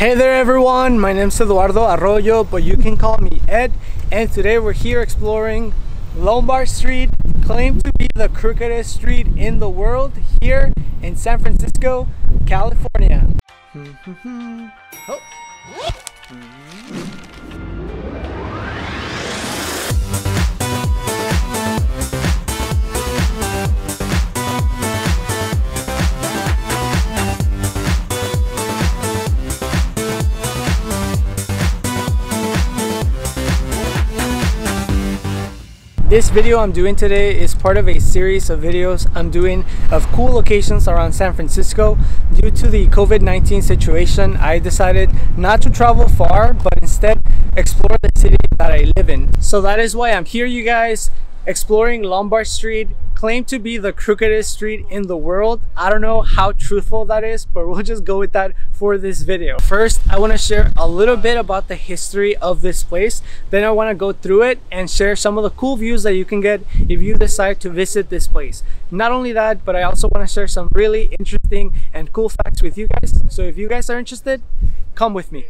Hey there everyone, my name is Eduardo Arroyo, but you can call me Ed. And today we're here exploring Lombard Street, claimed to be the crookedest street in the world, here in San Francisco, California. Hmm, hmm, hmm. oh. This video I'm doing today is part of a series of videos I'm doing of cool locations around San Francisco. Due to the COVID-19 situation, I decided not to travel far, but instead explore the city that I live in. So that is why I'm here, you guys, exploring Lombard Street, claimed to be the crookedest street in the world. I don't know how truthful that is, but we'll just go with that for this video. First, I want to share a little bit about the history of this place. Then I want to go through it and share some of the cool views that you can get if you decide to visit this place. Not only that, but I also want to share some really interesting and cool facts with you guys. So if you guys are interested, come with me.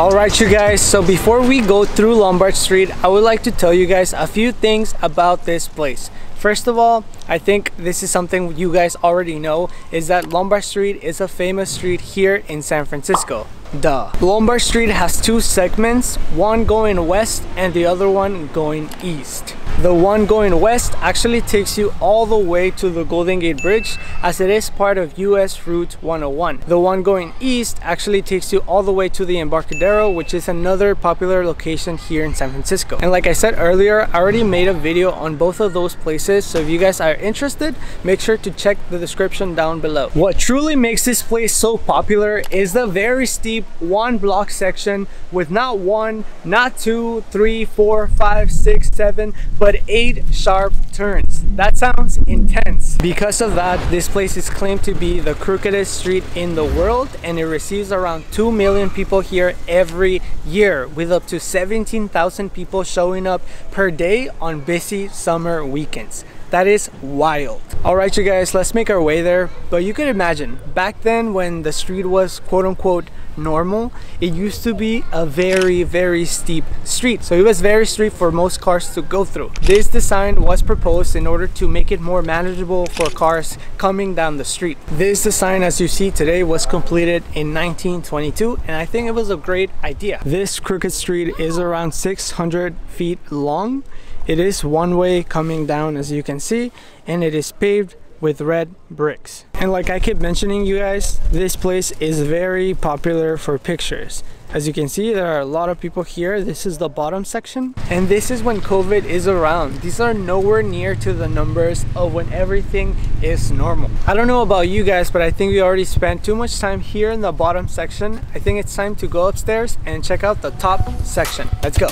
Alright you guys, so before we go through Lombard Street, I would like to tell you guys a few things about this place. First of all, I think this is something you guys already know, is that Lombard Street is a famous street here in San Francisco. Duh. Lombard Street has two segments, one going west and the other one going east. The one going west actually takes you all the way to the Golden Gate Bridge as it is part of US Route 101. The one going east actually takes you all the way to the Embarcadero which is another popular location here in San Francisco. And like I said earlier, I already made a video on both of those places so if you guys are interested, make sure to check the description down below. What truly makes this place so popular is the very steep one block section with not one, not two, three, four, five, six, seven, but but eight sharp turns. That sounds intense. Because of that, this place is claimed to be the crookedest street in the world and it receives around 2 million people here every year with up to 17,000 people showing up per day on busy summer weekends. That is wild. All right, you guys, let's make our way there. But you could imagine back then when the street was quote unquote normal, it used to be a very, very steep street. So it was very steep for most cars to go through. This design was proposed in order to make it more manageable for cars coming down the street. This design, as you see today, was completed in 1922, and I think it was a great idea. This crooked street is around 600 feet long it is one way coming down as you can see and it is paved with red bricks. And like I keep mentioning you guys, this place is very popular for pictures. As you can see, there are a lot of people here. This is the bottom section. And this is when COVID is around. These are nowhere near to the numbers of when everything is normal. I don't know about you guys, but I think we already spent too much time here in the bottom section. I think it's time to go upstairs and check out the top section. Let's go.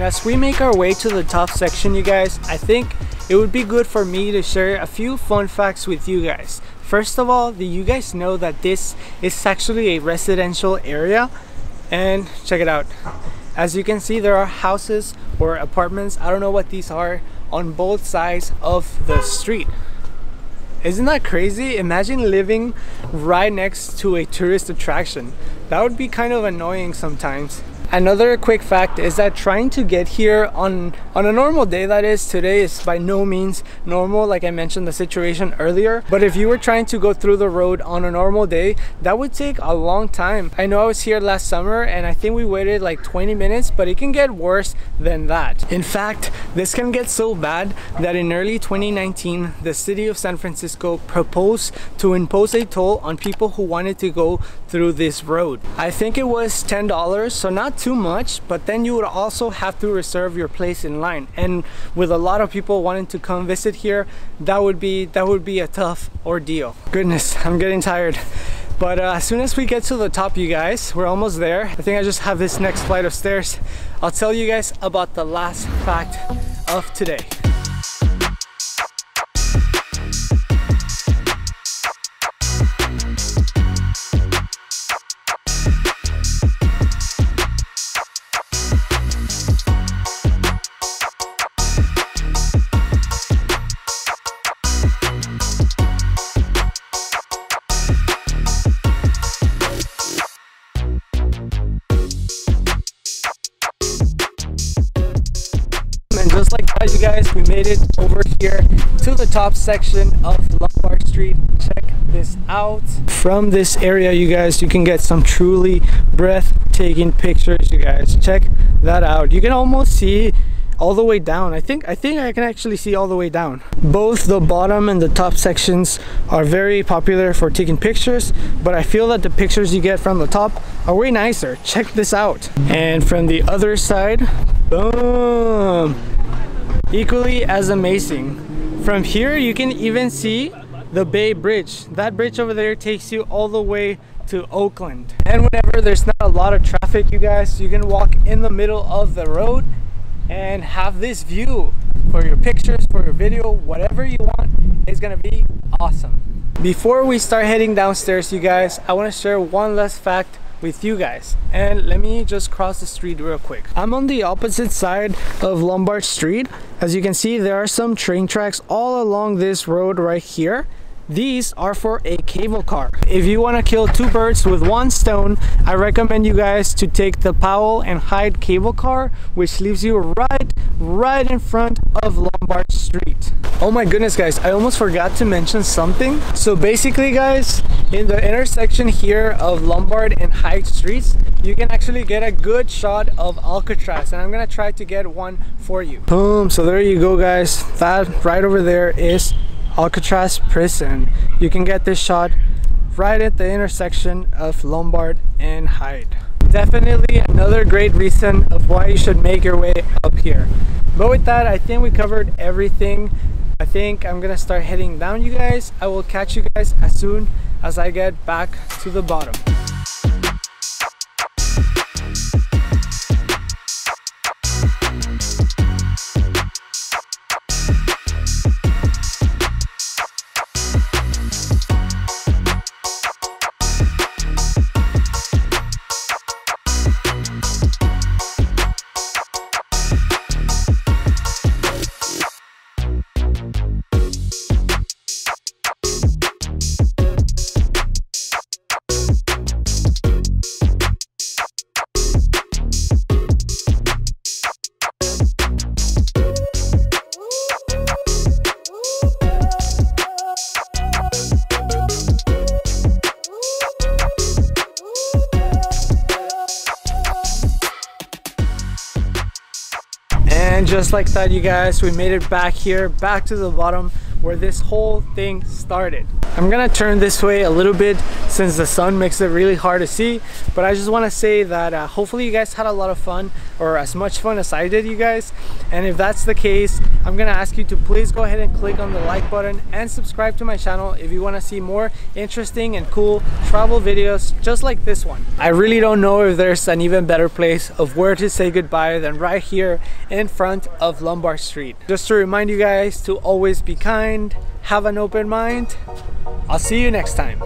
And as we make our way to the top section, you guys, I think it would be good for me to share a few fun facts with you guys. First of all, do you guys know that this is actually a residential area? And check it out. As you can see, there are houses or apartments, I don't know what these are, on both sides of the street. Isn't that crazy? Imagine living right next to a tourist attraction. That would be kind of annoying sometimes. Another quick fact is that trying to get here on, on a normal day that is today is by no means normal like I mentioned the situation earlier but if you were trying to go through the road on a normal day that would take a long time. I know I was here last summer and I think we waited like 20 minutes but it can get worse than that. In fact this can get so bad that in early 2019 the city of San Francisco proposed to impose a toll on people who wanted to go through this road. I think it was $10 so not too much, but then you would also have to reserve your place in line. And with a lot of people wanting to come visit here, that would be that would be a tough ordeal. Goodness, I'm getting tired. But uh, as soon as we get to the top, you guys, we're almost there. I think I just have this next flight of stairs. I'll tell you guys about the last fact of today. Guys we made it over here to the top section of Lombard Street. Check this out. From this area you guys you can get some truly breathtaking pictures you guys. Check that out. You can almost see all the way down. I think I think I can actually see all the way down. Both the bottom and the top sections are very popular for taking pictures but I feel that the pictures you get from the top are way nicer. Check this out. And from the other side boom equally as amazing. From here you can even see the Bay Bridge. That bridge over there takes you all the way to Oakland. And whenever there's not a lot of traffic you guys you can walk in the middle of the road and have this view for your pictures, for your video, whatever you want. Is gonna be awesome. Before we start heading downstairs, you guys, I wanna share one last fact with you guys. And let me just cross the street real quick. I'm on the opposite side of lombard street. As you can see there are some train tracks all along this road right here these are for a cable car. If you want to kill two birds with one stone, I recommend you guys to take the Powell and Hyde cable car, which leaves you right, right in front of Lombard Street. Oh my goodness guys, I almost forgot to mention something. So basically guys, in the intersection here of Lombard and Hyde Streets, you can actually get a good shot of Alcatraz and I'm gonna try to get one for you. Boom, so there you go guys. That right over there is Alcatraz prison. You can get this shot right at the intersection of Lombard and Hyde. Definitely another great reason of why you should make your way up here. But with that, I think we covered everything. I think I'm gonna start heading down you guys. I will catch you guys as soon as I get back to the bottom. Just like that, you guys, we made it back here, back to the bottom where this whole thing started. I'm gonna turn this way a little bit since the sun makes it really hard to see but I just want to say that uh, hopefully you guys had a lot of fun or as much fun as I did you guys and if that's the case I'm gonna ask you to please go ahead and click on the like button and subscribe to my channel if you want to see more interesting and cool travel videos just like this one. I really don't know if there's an even better place of where to say goodbye than right here in front of Lombard Street. Just to remind you guys to always be kind, have an open mind. I'll see you next time.